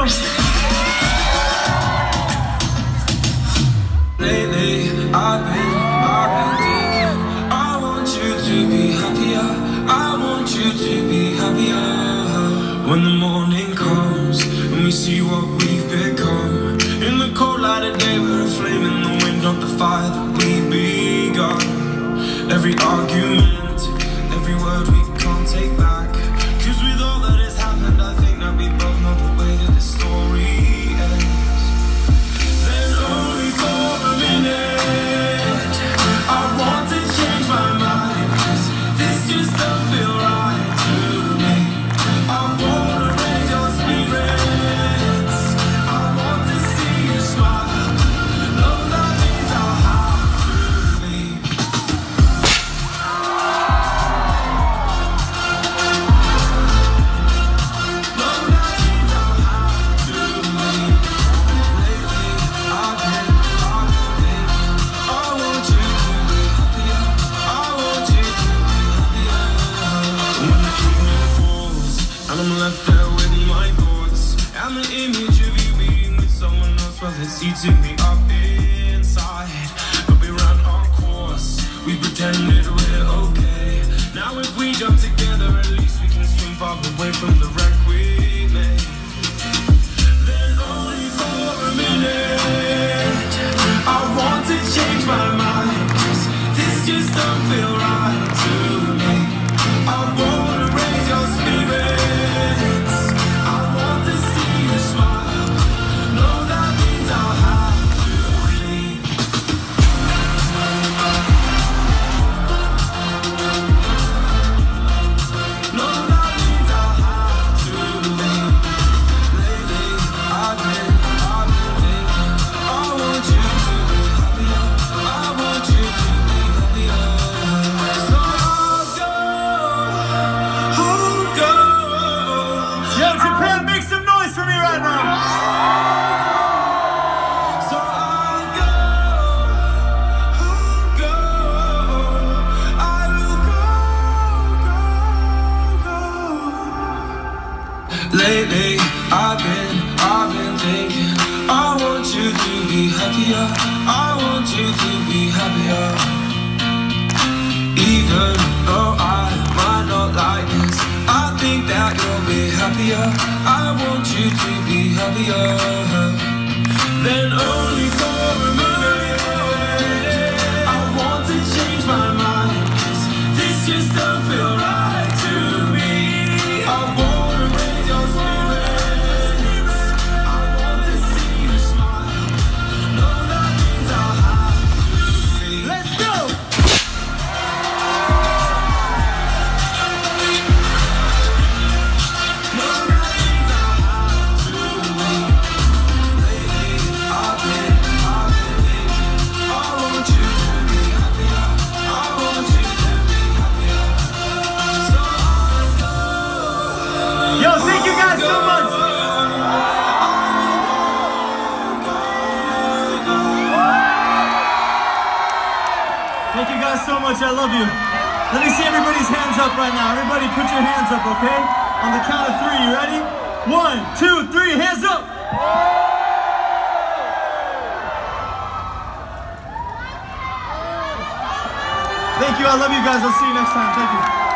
go. Lately, I've been, I've been thinking. I want you to be happier. I want you to be happier. When the morning comes and we see what we've become. In the cold light of day, we're a flame in the wind of the fire that we begun. Every argument, I'm left there with my thoughts And the image of you being with someone else Well, it's eating me up inside. But we ran our course. We pretended we're okay. Now if we jump together At least we can swim far away from Lately, I've been, I've been thinking I want you to be happier I want you to be happier. Even though I might not like this I think that you'll be happier I want you to be happier Thank you guys so much. I love you. Let me see everybody's hands up right now. Everybody put your hands up, okay? On the count of three. You ready? One, two, three. Hands up. Thank you. I love you guys. I'll see you next time. Thank you.